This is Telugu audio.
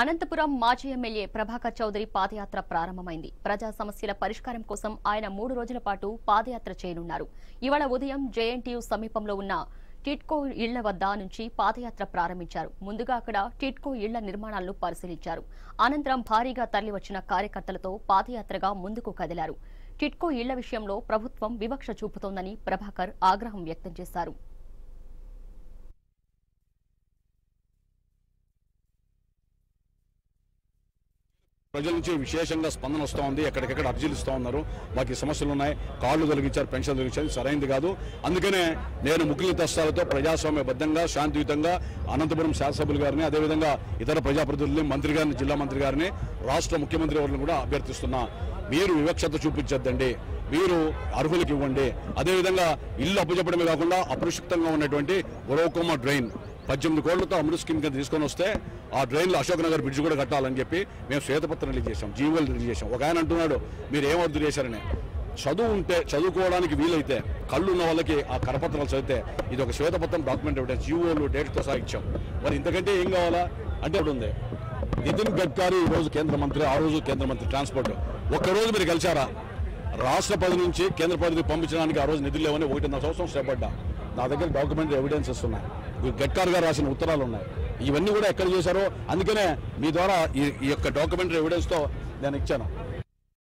అనంతపురం మాజీ ఎమ్మెల్యే ప్రభాకర్ చౌదరి పాదయాత్ర ప్రారంభమైంది. ప్రజా సమస్యల పరిష్కారం కోసం ఆయన మూడు రోజుల పాటు పాదయాత్ర చేయనున్నారు. ఇవాళ ఉదయం జేఎన్టీయు సమీపంలో ఉన్న టిట్కో ఇళ్ళ వద్ద నుంచి పాదయాత్ర ప్రారంభించారు. ముందుగా అక్కడ టిట్కో ఇళ్ళ నిర్మాణాలను పరిశీలించారు. అనంతరం భారీగా తరలివచ్చిన కార్యకర్తలతో పాదయాత్రగా ముందుకు కదిలారు. టిట్కో ఇళ్ళ విషయంలో ప్రభుత్వం వివక్ష చూపుతోందని ప్రభాకర్ ఆగ్రహం వ్యక్తం చేశారు. ప్రజల నుంచి విశేషంగా స్పందన వస్తూ ఉంది. ఎక్కడికెక్కడ అర్జీలు ఇస్తూ ఉన్నారు. మాకు ఈ సమస్యలు ఉన్నాయి. కార్డులు తొలగించారు పెన్షన్ తొలగించారు. సరైంది సరైనది కాదు. అందుకనే నేను ముఖ్యుల తస్తాలతో ప్రజాస్వామ్యబద్ధంగా శాంతియుతంగా అనంతపురం శాసనసభ్యులు గారిని అదేవిధంగా ఇతర ప్రజాప్రతినిధుల్ని మంత్రి గారిని జిల్లా మంత్రి గారిని రాష్ట్ర ముఖ్యమంత్రి వారిని కూడా అభ్యర్థిస్తున్నా. మీరు వివక్షత చూపించొద్దండి. మీరు అర్హులకు ఇవ్వండి. అదేవిధంగా ఇల్లు అప్పచెప్పడమే కాకుండా అపరిశుక్తంగా ఉన్నటువంటి గురవకుమ డ్రైన్. పద్దెనిమిది కోట్లతో అమృత్ స్కీమ్ కింద తీసుకొని వస్తే ఆ డ్రైన్లో అశోక్ నగర్ బ్రిడ్జ్ కూడా కట్టాలని చెప్పి మేము శ్వేతపత్రం రిలీజ్ చేసాం జీవోలు రిలీజ్ చేసాం ఒక ఆయన అంటున్నాడు మీరు ఏం వద్దు చేశారని. చదువు ఉంటే చదువుకోవడానికి వీలైతే కళ్ళు ఉన్న వాళ్ళకి ఆ కరపత్రాలు చదివితే ఇది ఒక శ్వేతపత్రం డాక్యుమెంట్ ఇవ్వడం జీవోలు డేట్తో సహా మరి ఇంతకంటే ఏం కావాలా? అంటే ఒకటి ఉంది. నితిన్ గడ్కరీ ఈ రోజు కేంద్ర మంత్రి ఆ రోజు కేంద్ర మంత్రి ట్రాన్స్పోర్ట్. ఒక్కరోజు మీరు కలిశారా? రాష్ట్ర పది నుంచి కేంద్ర పరిధి పంపించడానికి ఆ రోజు నిధులు లేవని ఒకటిన్నర సంవత్సరం చేపడ్డా నా దగ్గర డాక్యుమెంటరీ ఎవిడెన్సెస్ ఉన్నాయి. ఈ గారు రాసిన ఉత్తరాలు ఉన్నాయి. ఇవన్నీ కూడా ఎక్కడ చేశారో అందుకనే మీ ద్వారా ఈ ఈ యొక్క డాక్యుమెంటరీ ఎవిడెన్స్తో నేను ఇచ్చాను.